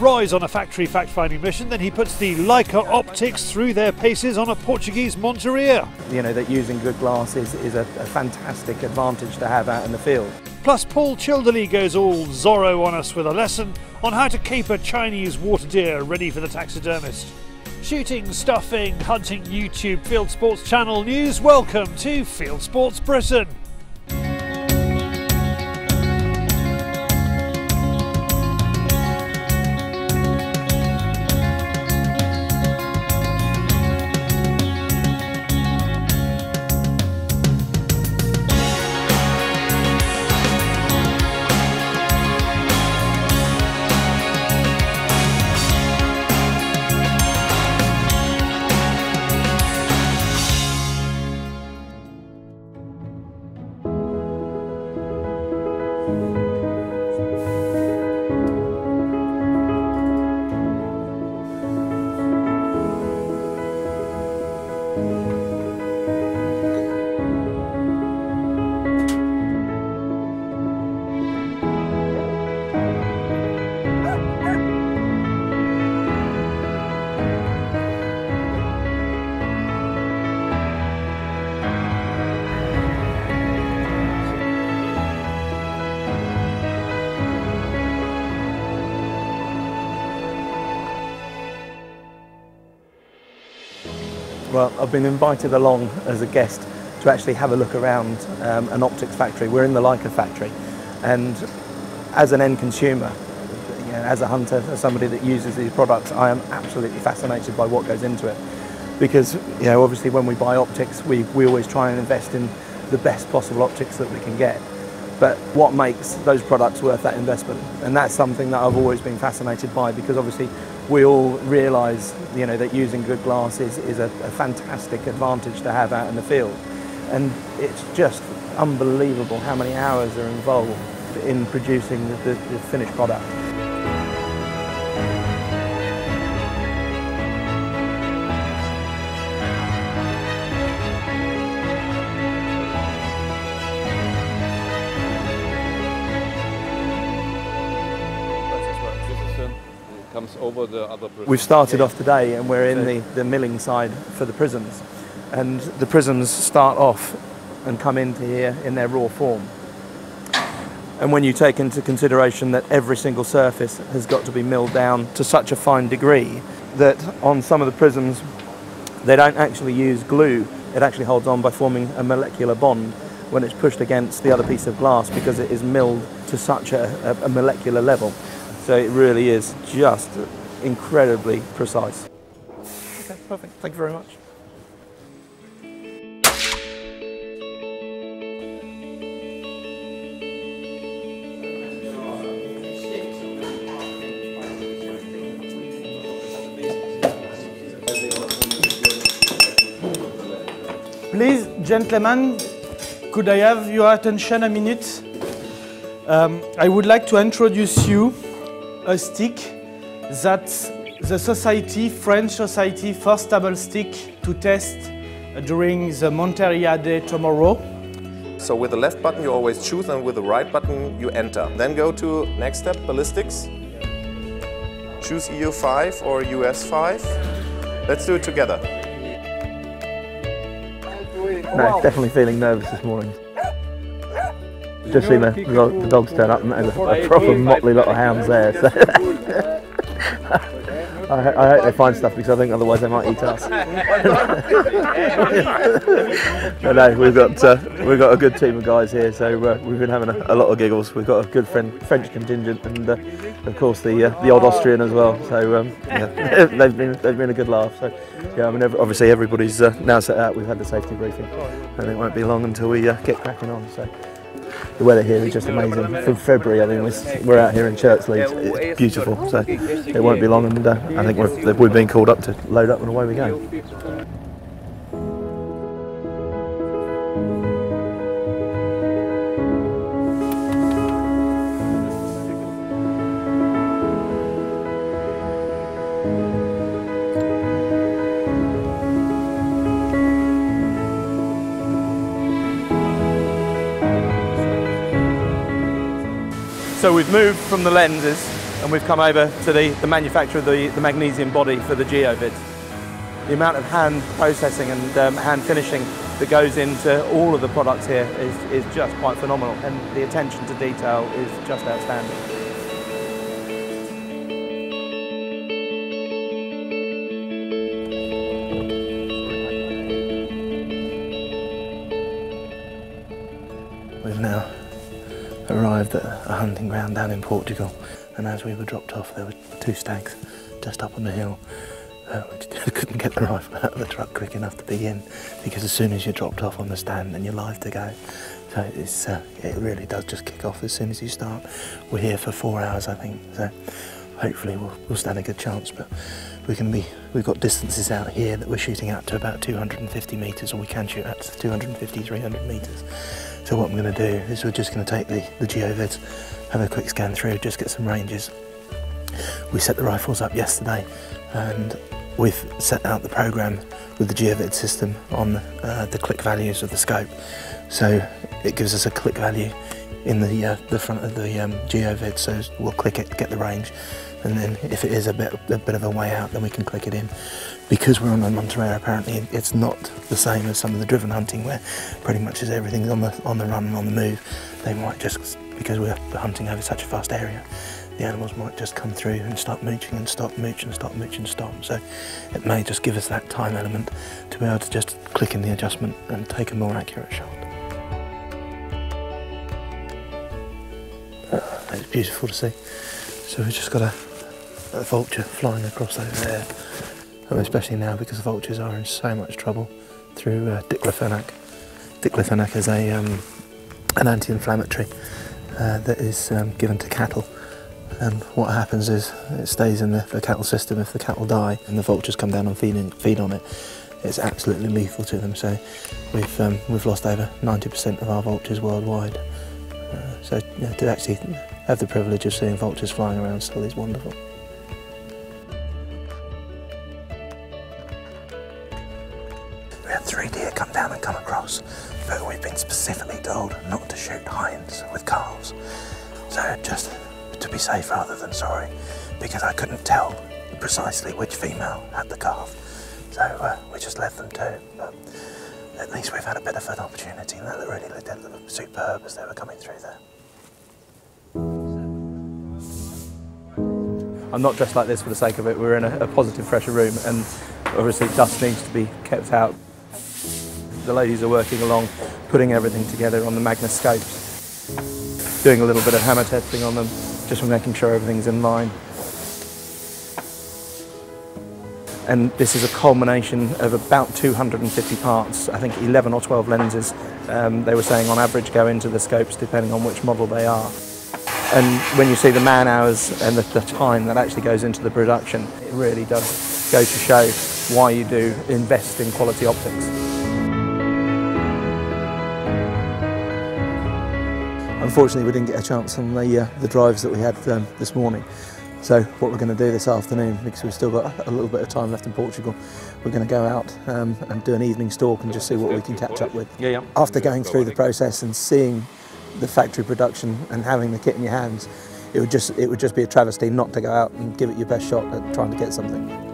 Roy's on a factory fact-finding mission, then he puts the Leica optics through their paces on a Portuguese Monteria. You know, that using good glass is, is a, a fantastic advantage to have out in the field. Plus, Paul Childerley goes all Zorro on us with a lesson on how to cape a Chinese water deer ready for the taxidermist. Shooting, stuffing, hunting, YouTube, Field Sports Channel news. Welcome to Field Sports Britain. Well, I've been invited along as a guest to actually have a look around um, an optics factory. We're in the Leica factory, and as an end consumer, you know, as a hunter, as somebody that uses these products, I am absolutely fascinated by what goes into it. Because, you know, obviously when we buy optics, we, we always try and invest in the best possible optics that we can get. But what makes those products worth that investment? And that's something that I've always been fascinated by because obviously we all realise you know, that using good glass is, is a, a fantastic advantage to have out in the field. And it's just unbelievable how many hours are involved in producing the, the, the finished product. Over the other We've started off today and we're in the, the milling side for the prisms. And the prisms start off and come into here in their raw form. And when you take into consideration that every single surface has got to be milled down to such a fine degree that on some of the prisms they don't actually use glue, it actually holds on by forming a molecular bond when it's pushed against the other piece of glass because it is milled to such a, a, a molecular level. So it really is just incredibly precise. Okay, perfect. Thank you very much. Please, gentlemen, could I have your attention a minute? Um, I would like to introduce you a stick that the society, French society, first table stick to test during the Monteria day tomorrow. So with the left button you always choose and with the right button you enter. Then go to next step, ballistics. Choose EU5 or US5. Let's do it together. No, definitely feeling nervous this morning. Just seen the, the, dogs turn up and there's a, a proper motley lot of hounds there. So. I, I, hope they find stuff because I think otherwise they might eat us. but no, we've got uh, we've got a good team of guys here, so uh, we've been having a, a, lot of giggles. We've got a good friend, French contingent, and uh, of course the uh, the old Austrian as well. So um, yeah, they've been they've been a good laugh. So yeah, I mean obviously everybody's uh, now set out. We've had the safety briefing, and it won't be long until we uh, get cracking on. So the weather here is just amazing. From February, I mean, we're out here in Churchleys. It's beautiful, so it won't be long, and uh, I think we've, we've been called up to load up and away we go. So we've moved from the lenses and we've come over to the, the manufacture of the, the magnesium body for the GeoVid. The amount of hand processing and um, hand finishing that goes into all of the products here is, is just quite phenomenal and the attention to detail is just outstanding. Hunting ground down in Portugal and as we were dropped off there were two stags just up on the hill. Uh, we couldn't get the rifle out of the truck quick enough to begin because as soon as you're dropped off on the stand then you're live to go. So it's, uh, it really does just kick off as soon as you start. We're here for four hours I think so hopefully we'll, we'll stand a good chance but we can be we've got distances out here that we're shooting out to about 250 metres or we can shoot at 250 300 metres so what I'm going to do is we're just going to take the, the geovids have a quick scan through just get some ranges. We set the rifles up yesterday and we've set out the program with the geovid system on uh, the click values of the scope. So it gives us a click value in the uh, the front of the um, geovid so we'll click it get the range. And then if it is a bit a bit of a way out then we can click it in. Because we're on a Monteria apparently it's not the same as some of the driven hunting where pretty much as everything's on the on the run and on the move. They might just because we're hunting over such a vast area the animals might just come through and start mooching and stop mooch and stop mooch and stop. So it may just give us that time element to be able to just click in the adjustment and take a more accurate shot it's beautiful to see so we've just got a a vulture flying across over there. And especially now because vultures are in so much trouble through uh, diclofenac. Diclofenac is a, um, an anti-inflammatory uh, that is um, given to cattle. And what happens is it stays in the, the, cattle system if the cattle die and the vultures come down and feed, in, feed on it. It's absolutely lethal to them. So we've, um, we've lost over 90% of our vultures worldwide. Uh, so yeah, to actually have the privilege of seeing vultures flying around still is wonderful. We had three deer come down and come across, but we've been specifically told not to shoot hinds with calves. So just to be safe rather than sorry, because I couldn't tell precisely which female had the calf. So uh, we just left them too. But at least we've had a bit of an opportunity and that really looked superb as they were coming through there. I'm not dressed like this for the sake of it. We're in a, a positive pressure room and obviously dust needs to be kept out the ladies are working along, putting everything together on the Magnus scopes, doing a little bit of hammer testing on them, just making sure everything's in line. And this is a culmination of about 250 parts, I think 11 or 12 lenses, um, they were saying on average go into the scopes depending on which model they are. And when you see the man hours and the, the time that actually goes into the production, it really does go to show why you do invest in quality optics. Unfortunately, we didn't get a chance on the, uh, the drives that we had um, this morning. So what we're going to do this afternoon, because we've still got a little bit of time left in Portugal, we're going to go out um, and do an evening stalk and just see what we can catch up with. Yeah, yeah. After going through the process and seeing the factory production and having the kit in your hands, it would just it would just be a travesty not to go out and give it your best shot at trying to get something.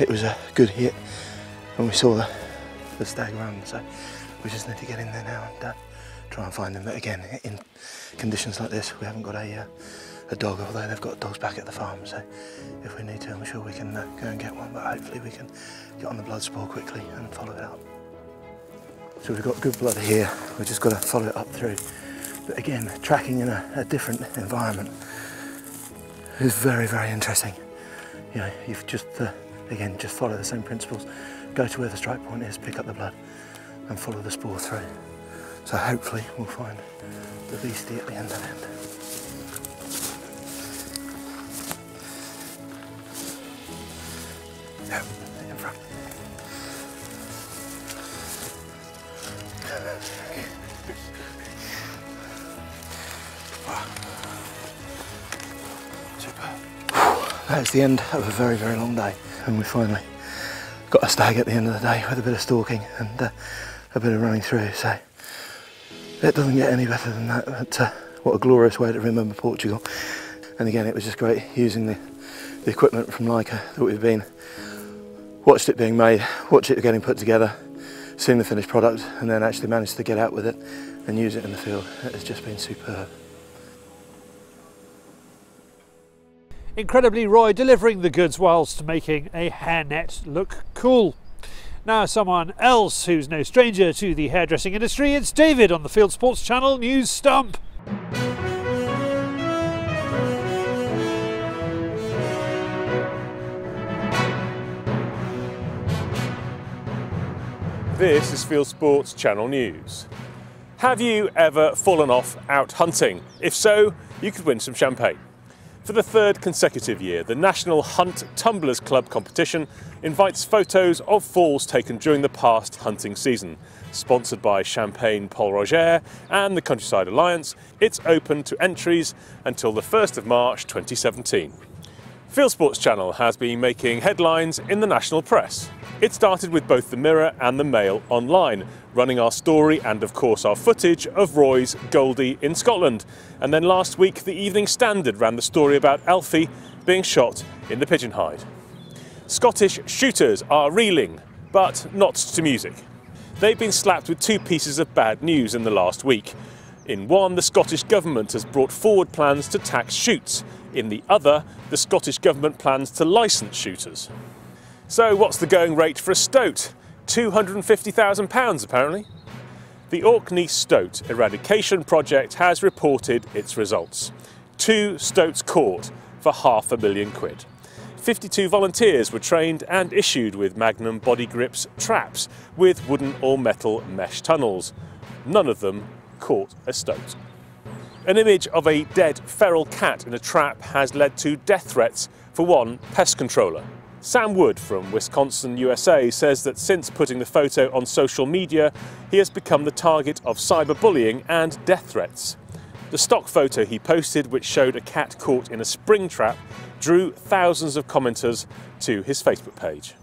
It was a good hit when we saw the, the stag run. So we just need to get in there now and uh, try and find them. But again, in conditions like this, we haven't got a, uh, a dog, although they've got dogs back at the farm. So if we need to, I'm sure we can uh, go and get one. But hopefully we can get on the blood spoor quickly and follow it up. So we've got good blood here. We've just got to follow it up through. But again, tracking in a, a different environment is very, very interesting. You know, you've just uh, again, just follow the same principles. Go to where the strike point is, pick up the blood and follow the spoor through. So hopefully we'll find the beastie at the end of it. Yeah, in front. Super. That's the end of a very, very long day. And we finally got a stag at the end of the day with a bit of stalking and uh, a bit of running through. So it doesn't get any better than that. But uh, what a glorious way to remember Portugal. And again, it was just great using the, the equipment from Leica that we've been, watched it being made, watched it getting put together, seen the finished product, and then actually managed to get out with it and use it in the field. It has just been superb. Incredibly, Roy delivering the goods whilst making a hairnet look cool. Now, someone else who's no stranger to the hairdressing industry, it's David on the Field Sports Channel News Stump. This is Field Sports Channel News. Have you ever fallen off out hunting? If so, you could win some champagne. For the third consecutive year, the National Hunt Tumblers Club competition invites photos of falls taken during the past hunting season. Sponsored by Champagne Pol Roger and the Countryside Alliance, it's open to entries until the 1st of March 2017. Field Sports Channel has been making headlines in the national press. It started with both the Mirror and the Mail online, running our story and, of course, our footage of Roy's Goldie in Scotland. And then last week, the Evening Standard ran the story about Alfie being shot in the Pigeon Hide. Scottish shooters are reeling, but not to music. They've been slapped with two pieces of bad news in the last week. In one, the Scottish Government has brought forward plans to tax shoots. In the other, the Scottish Government plans to licence shooters. So, what's the going rate for a stoat? £250,000 apparently. The Orkney Stoat Eradication Project has reported its results. Two stoats caught for half a million quid. 52 volunteers were trained and issued with Magnum body grips traps with wooden or metal mesh tunnels. None of them caught a stoat. An image of a dead feral cat in a trap has led to death threats for one pest controller. Sam Wood from Wisconsin, USA says that since putting the photo on social media, he has become the target of cyberbullying and death threats. The stock photo he posted, which showed a cat caught in a spring trap, drew thousands of commenters to his Facebook page.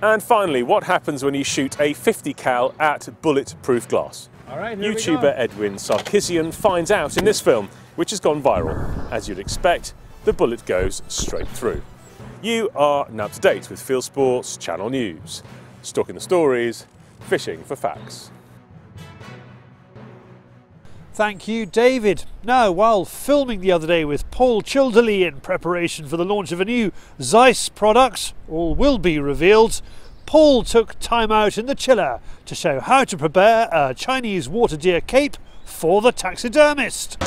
And finally, what happens when you shoot a 50 cal at bulletproof glass? All right, YouTuber. Edwin Sarkissian finds out in this film, which has gone viral. As you'd expect, the bullet goes straight through. You are now to date with Field Sports Channel News, stalking the stories, fishing for facts. Thank you, David. Now, while filming the other day with Paul Childerley in preparation for the launch of a new Zeiss product, all will be revealed, Paul took time out in the chiller to show how to prepare a Chinese water deer cape for the taxidermist.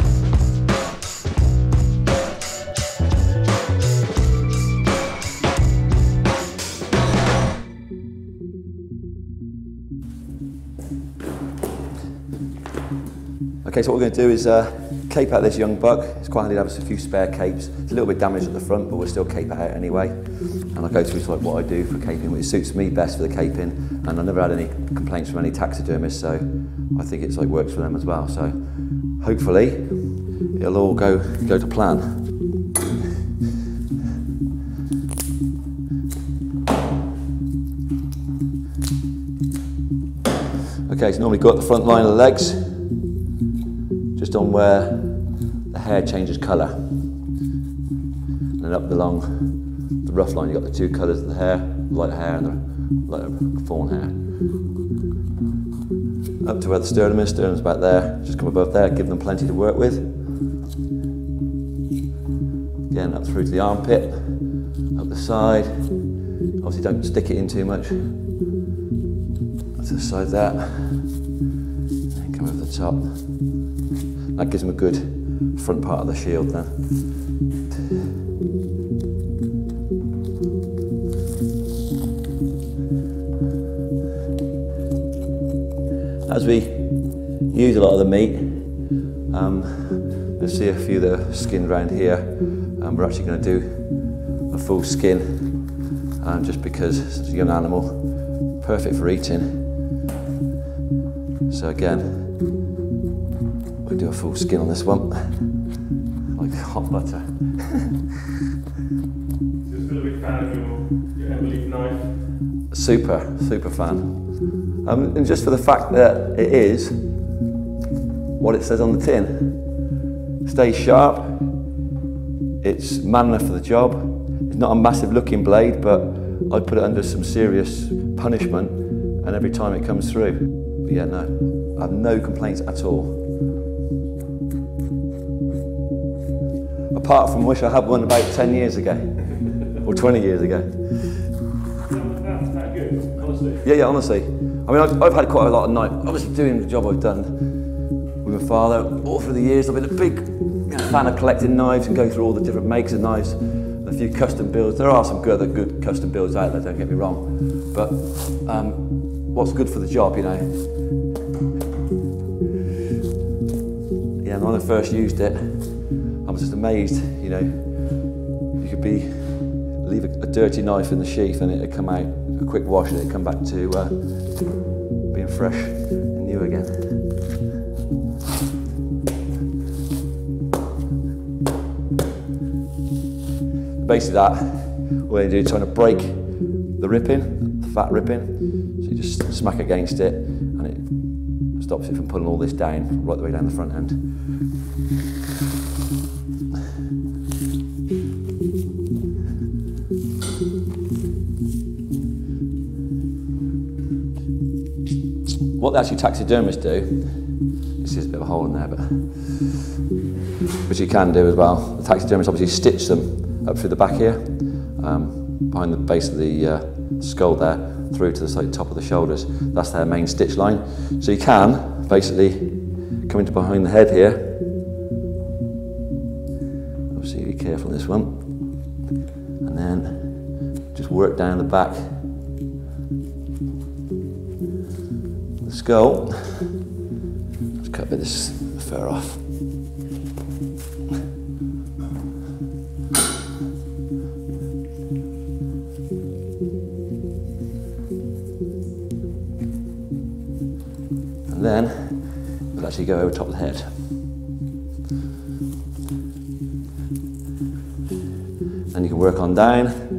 Okay, so what we're going to do is uh, cape out this young buck. It's quite handy to have a few spare capes. It's a little bit damaged at the front, but we'll still cape it out anyway. And I'll go through sort of what I do for caping, which suits me best for the caping. And I've never had any complaints from any taxidermists, so I think it's like works for them as well. So hopefully it'll all go go to plan. Okay, so normally go up the front line of the legs, just on where the hair changes colour. And then up the long, the rough line, you've got the two colours of the hair, light hair and the lighter fawn hair. Up to where the sternum is, sternum's about there, just come above there, give them plenty to work with. Again, up through to the armpit, up the side. Obviously don't stick it in too much. Up to the side that. And come over the top. That gives him a good front part of the shield There, As we use a lot of the meat, um, you'll see a few of the skin around here. Um, we're actually going to do a full skin um, just because it's a young animal, perfect for eating. So again, do a full skin on this one, like hot butter. Just a big fan of your, your knife. Super, super fan. Um, and just for the fact that it is what it says on the tin. Stays sharp, it's man enough for the job. It's not a massive looking blade, but I put it under some serious punishment and every time it comes through. But yeah, no, I have no complaints at all. Apart from wish I had one about 10 years ago or 20 years ago. Yeah, yeah, honestly. I mean, I've, I've had quite a lot of night. Obviously, doing the job I've done with my father all through the years, I've been a big fan of collecting knives and going through all the different makes of knives. A few custom builds. There are some good, good custom builds out there. Don't get me wrong, but um, what's good for the job, you know. Yeah, and when I first used it, amazed. You know, you could be leave a, a dirty knife in the sheath and it'd come out a quick wash and it'd come back to uh, being fresh and new again. Basically that, what you do is trying to break the ripping, the fat ripping. So you just smack against it and it stops it from pulling all this down right the way down the front end. What actually taxidermists do, this is a bit of a hole in there, but which you can do as well. The taxidermists obviously stitch them up through the back here, um, behind the base of the uh, skull there, through to the side, top of the shoulders. That's their main stitch line. So you can basically come into behind the head here. Obviously, be careful on this one, and then just work down the back skull. Let's cut this fur off. And then we'll actually go over top of the head. Then you can work on down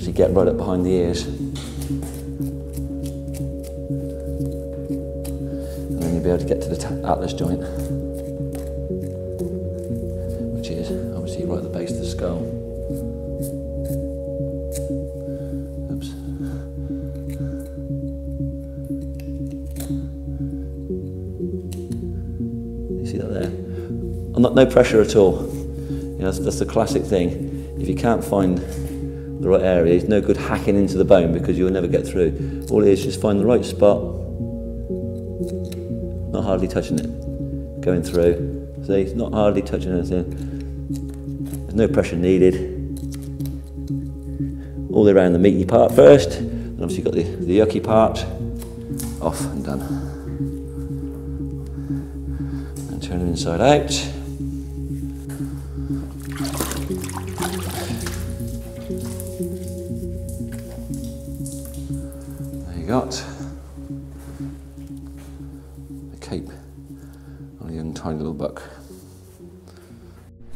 actually get right up behind the ears. Able to get to the atlas joint, which is obviously right at the base of the skull. Oops. You see that there? Not, no pressure at all. You know, that's, that's the classic thing. If you can't find the right area, it's no good hacking into the bone because you'll never get through. All it is, just find the right spot, not hardly touching it, going through. See, not hardly touching anything. There's no pressure needed. All the way around the meaty part first, and obviously got the, the yucky part off and done. And turn it inside out. There you got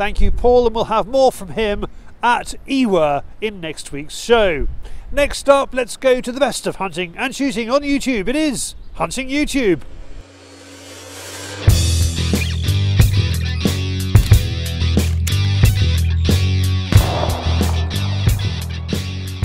Thank you, Paul, and we'll have more from him at Ewa in next week's show. Next up, let's go to the best of hunting and shooting on YouTube. It is Hunting YouTube.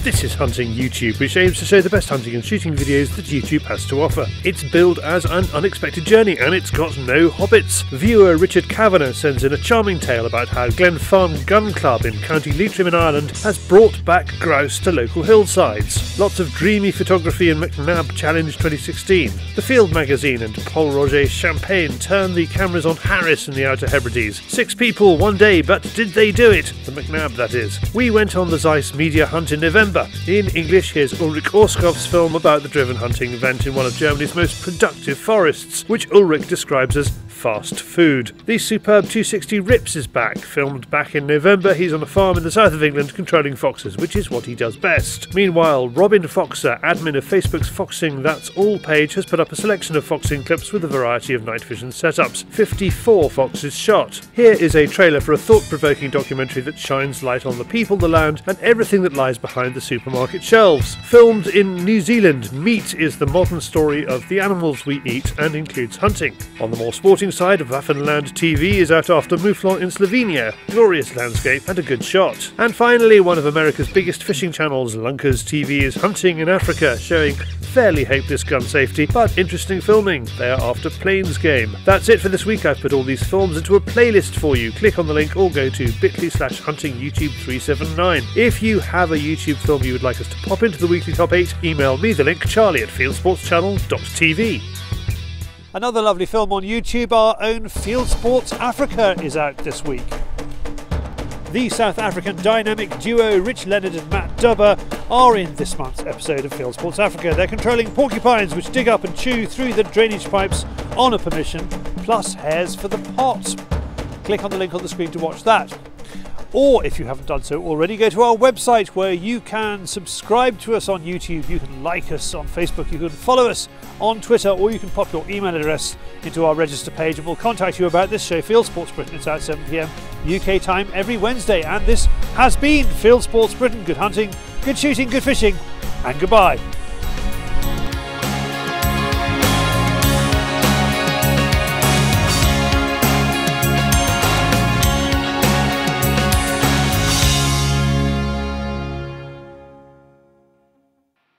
This is Hunting YouTube, which aims to show the best hunting and shooting videos that YouTube has to offer. It's billed as an unexpected journey, and it's got no hobbits. Viewer Richard Kavanagh sends in a charming tale about how Glen Farm Gun Club in County Leitrim in Ireland has brought back grouse to local hillsides. Lots of dreamy photography in McNab Challenge 2016. The Field magazine and Pol Roger Champagne turn the cameras on Harris in the Outer Hebrides. Six people, one day, but did they do it? The McNab, that is. We went on the Zeiss media hunt in November In English, here's Ulrich Oskopf's film about the driven hunting event in one of Germany's most productive forests, which Ulrich describes as fast food. The superb 260 Rips is back. Filmed back in November, he's on a farm in the south of England controlling foxes, which is what he does best. Meanwhile, Robin Foxer, admin of Facebook's Foxing That's All page, has put up a selection of foxing clips with a variety of night vision setups. 54 foxes shot. Here is a trailer for a thought provoking documentary that shines light on the people, the land, and everything that lies behind the supermarket shelves. Filmed in New Zealand, Meat is the modern story of the animals we eat and includes hunting. On the more sporting side, Waffenland TV is out after Mouflon in Slovenia. Glorious landscape and a good shot. And finally, one of America's biggest fishing channels, Lunkers TV, is hunting in Africa, showing fairly hopeless gun safety, but interesting filming. They are after Plains Game. That's it for this week. I've put all these films into a playlist for you. Click on the link or go to bit.ly slash hunting YouTube 379. If you have a YouTube film you would like us to pop into the weekly top 8, email me the link, charlie at fieldsportschannel.tv. Another lovely film on YouTube, our own Field Sports Africa, is out this week. The South African dynamic duo Rich Leonard and Matt Dubber are in this month's episode of Field Sports Africa. They're controlling porcupines which dig up and chew through the drainage pipes on a permission, plus hares for the pot. Click on the link on the screen to watch that. Or if you haven't done so already, go to our website where you can subscribe to us on YouTube, you can like us on Facebook, you can follow us on Twitter, or you can pop your email address into our register page and we'll contact you about this show, Field Sports Britain. It's out 7 pm UK time every Wednesday. And this has been Field Sports Britain. Good hunting, good shooting, good fishing, and goodbye.